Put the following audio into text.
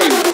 game.